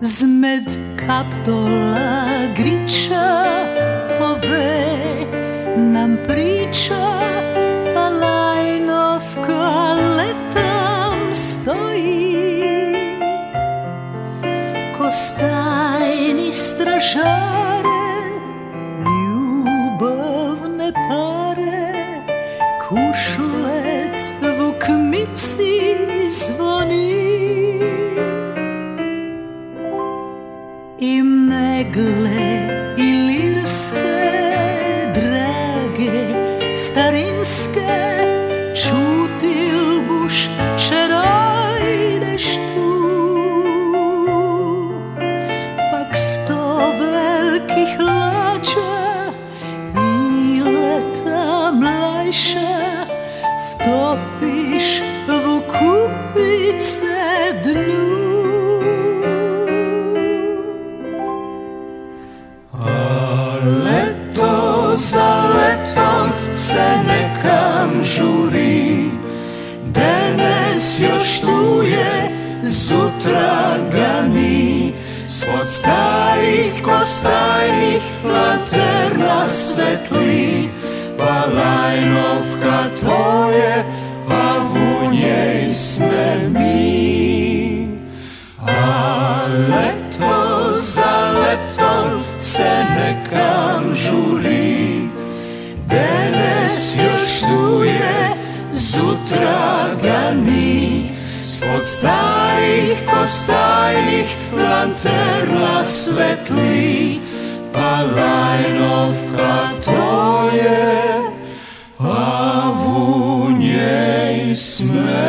Zmed kaptola griča ove nam priča A lajnovka letam stoji. Ko stajni stražare Ljubavne pare Kušlec vukmici zvoni megle i lirske drage starinske Čutil buš čerajdeš tu Pak sto velikih lađa i leta mlajša Vtopiš v kupice dnu Leto za letom se nekam žuri. Danas još tu je, zutra ga mi. Spod starih kostajnih lanterna svetli. Pa lajnovka to je, Kam žuri. Danas još tu je, zutra ga Spod starih kostajnih lanterna svetli Pa lajnovka to je, a vunje smer.